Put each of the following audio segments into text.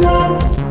Thank you.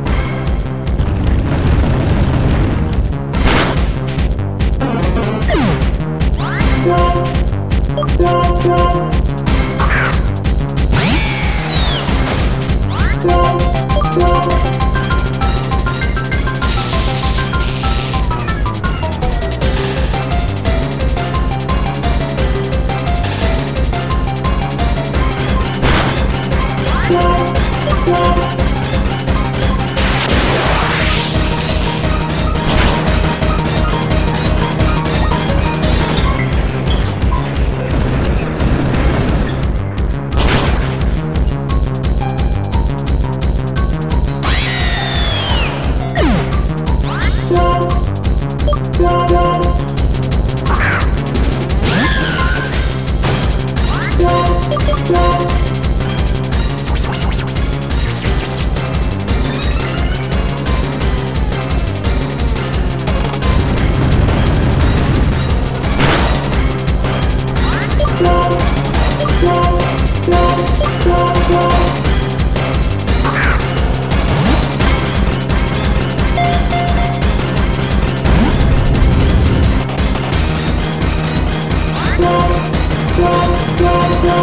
go, go.